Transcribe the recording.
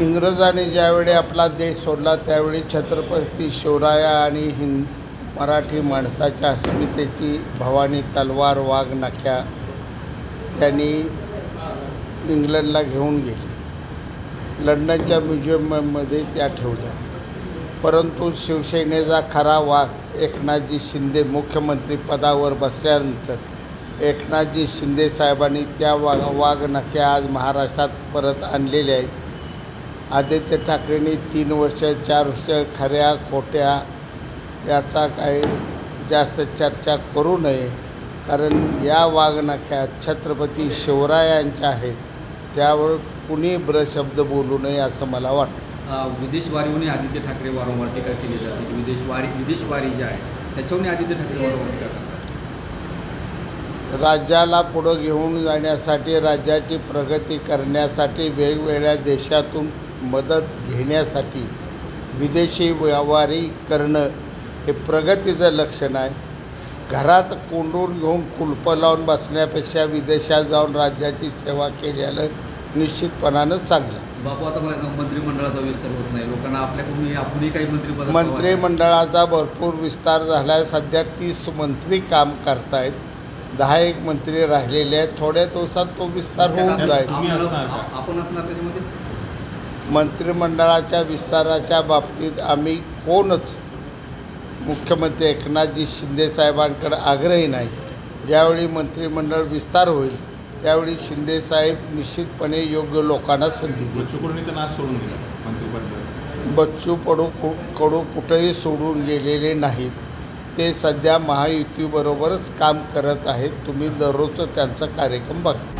इंग्रजांनी ज्यावेळी आपला देश सोडला त्यावेळी छत्रपती शिवराया आणि हिंद मराठी माणसाच्या अस्मितेची भवानी तलवार वाघ नाख्या त्यांनी इंग्लंडला घेऊन गेली. लंडनच्या म्युझियममध्ये त्या ठेवल्या. परंतु शिवसेनेचा खरा वाघ एकनाथजी शिंदे मुख्यमंत्री पदावर बसल्यानंतर एकनाथजी शिंदे साहेबांनी त्या वाघ वाघ नख्या आज महाराष्ट्रात परत आणलेल्या आहेत. आदित्य ठाकरेंनी तीन वर्ष चार वर्ष खऱ्या खोट्या याचा काही जास्त चर्चा करू नये. कारण या वाघनख्या छत्रपती शिवरायांच्या आहेत. त्यावर कुणी ब्रशब्द बोलू नये असं मला वाटतं. विदेशवारीहून आदित्य ठाकरे वारंवार टीका केली जाते की विदेशवारी विदेशवारी जी आहे त्याच्याहून आदित्य ठाकरे वारंवार टीका राज्याला पुढं घेऊन जाण्यासाठी राज्याची प्रगती करण्यासाठी वेगवेगळ्या देशातून मदत घेण्यासाठी विदेशी व्यवहारी करणं हे प्रगतीचं लक्षण आहे. घरात कोंडून घेऊन कुलपं लावून बसण्यापेक्षा विदेशात जाऊन राज्याची सेवा केलेलं निश्चितपणानं चांगलं आहे. बापू आता मला मंत्रिमंडळाचा विस्तार होत नाही. लोकांना आपल्याकडून आपणही काही मंत्रिपद मंत्रिमंडळाचा भरपूर विस्तार झाला आहे. सध्या तीस मंत्री काम करतायत. दहा एक मंत्री राहिलेले आहेत. थोड्या दिवसात तो विस्तार होऊन जाईल? आपण असणार त्याच्यामध्ये? मंत्रिमंडळाच्या विस्ताराच्या बाबतीत आम्ही कोणच मुख्यमंत्री एकनाथजी शिंदे साहेबांकडे आग्रही नाही. ज्यावेळी मंत्रिमंडळ विस्तार होईल त्यावेळी शिंदेसाहेब निश्चितपणे योग्य लोकांना संधी तर नाच सोडून दिला मंत्रिपद बच्चू पडू कु कडू कुठेही सोडून गेलेले नाहीत. ते सध्या महायुतीबरोबरच काम करत आहेत. तुम्ही दररोज त्यांचा कार्यक्रम बघा.